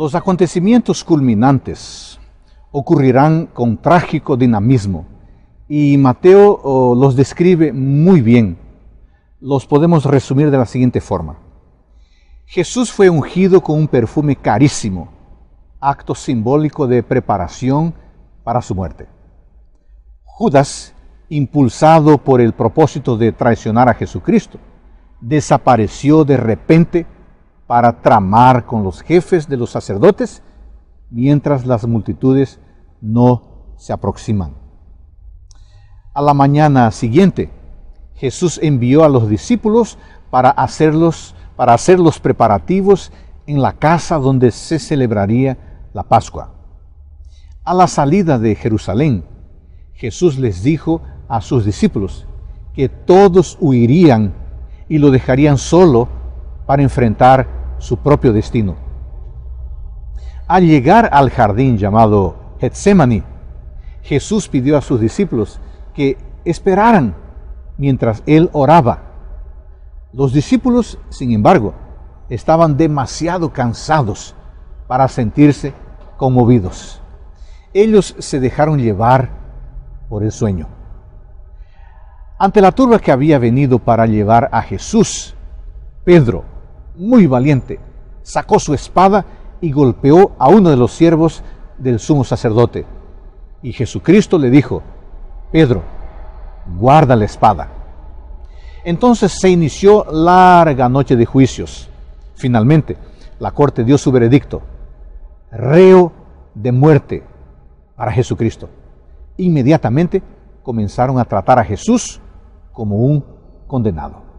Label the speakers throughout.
Speaker 1: Los acontecimientos culminantes ocurrirán con trágico dinamismo y Mateo oh, los describe muy bien. Los podemos resumir de la siguiente forma. Jesús fue ungido con un perfume carísimo, acto simbólico de preparación para su muerte. Judas, impulsado por el propósito de traicionar a Jesucristo, desapareció de repente para tramar con los jefes de los sacerdotes mientras las multitudes no se aproximan. A la mañana siguiente, Jesús envió a los discípulos para hacerlos para hacer los preparativos en la casa donde se celebraría la Pascua. A la salida de Jerusalén, Jesús les dijo a sus discípulos que todos huirían y lo dejarían solo para enfrentar su propio destino. Al llegar al jardín llamado Getsemani, Jesús pidió a sus discípulos que esperaran mientras él oraba los discípulos, sin embargo, estaban demasiado cansados para sentirse conmovidos. Ellos se dejaron llevar por el sueño. Ante la turba que había venido para llevar a Jesús, Pedro, muy valiente, sacó su espada y golpeó a uno de los siervos del sumo sacerdote. Y Jesucristo le dijo, Pedro, guarda la espada entonces se inició larga noche de juicios. Finalmente, la corte dio su veredicto, reo de muerte para Jesucristo. Inmediatamente comenzaron a tratar a Jesús como un condenado.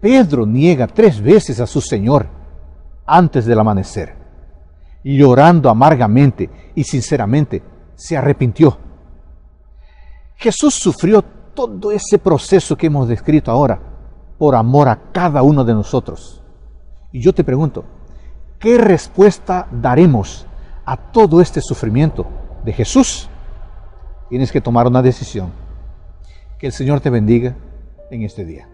Speaker 1: Pedro niega tres veces a su Señor antes del amanecer. Llorando amargamente y sinceramente, se arrepintió. Jesús sufrió todo ese proceso que hemos descrito ahora por amor a cada uno de nosotros. Y yo te pregunto, ¿qué respuesta daremos a todo este sufrimiento de Jesús? Tienes que tomar una decisión. Que el Señor te bendiga en este día.